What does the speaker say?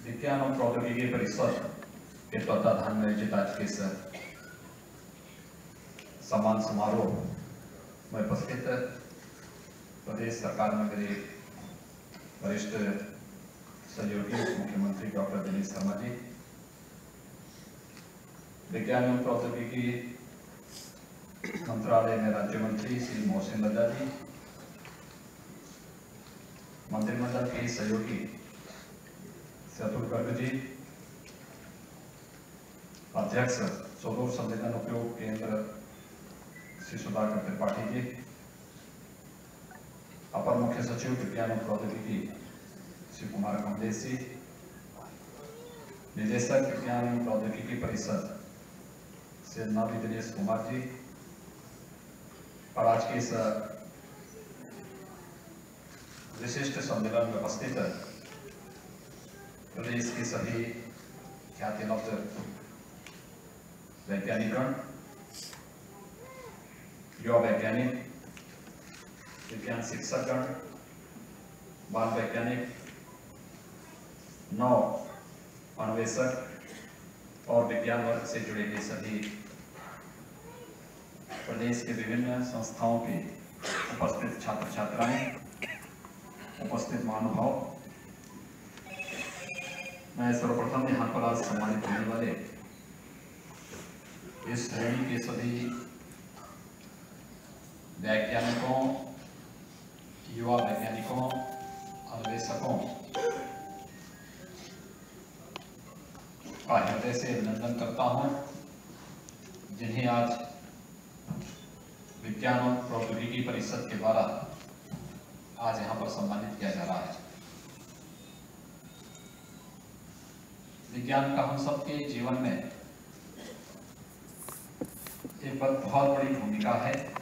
और प्रौद्योगिकी परिषद के तत्वाधान में आयोजित आज के सम्मान समारोह में उपस्थित प्रदेश सरकार में मेरे वरिष्ठ सहयोगी मुख्यमंत्री डॉक्टर दिनेश शर्मा जी, विज्ञान एवं प्रौद्योगिकी मंत्रालय में राज्य मंत्री श्री मोहसिन रजा जी, मंत्रिमंडल के सहयोगी अतुल गर्ग जी अध्यक्ष सुदूर संवेदन उपयोग केंद्र श्री सुधाकर त्रिपाठी जी अपर मुख्य सचिव विज्ञान और प्रौद्योगिकी श्री कुमार कमलेश जी निदेशक विज्ञान एवं प्रौद्योगिकी परिषद श्री नवी दिनेश कुमार जी और आज के इस विशिष्ट सम्मेलन में उपस्थित प्रदेश के सभी ख्यातिलब्ध वैज्ञानिकगण? युवा वैज्ञानिक, विज्ञान शिक्षकगण, बाल वैज्ञानिक, नौ अन्वेषक और विज्ञान वर्ग से जुड़े हुए सभी प्रदेश के विभिन्न संस्थाओं के उपस्थित छात्र छात्राएँ उपस्थित महानुभाव मैं सर्वप्रथम यहाँ पर आज सम्मानित होने वाले इस श्रेणी के सभी वैज्ञानिकों, युवा वैज्ञानिकों अन्वेषकों का हृदय से अभिनंदन करता हूँ, जिन्हें आज विज्ञान और प्रौद्योगिकी परिषद के द्वारा आज यहाँ पर सम्मानित किया जा रहा है। विज्ञान का हम सबके जीवन में एक बहुत बड़ी भूमिका है।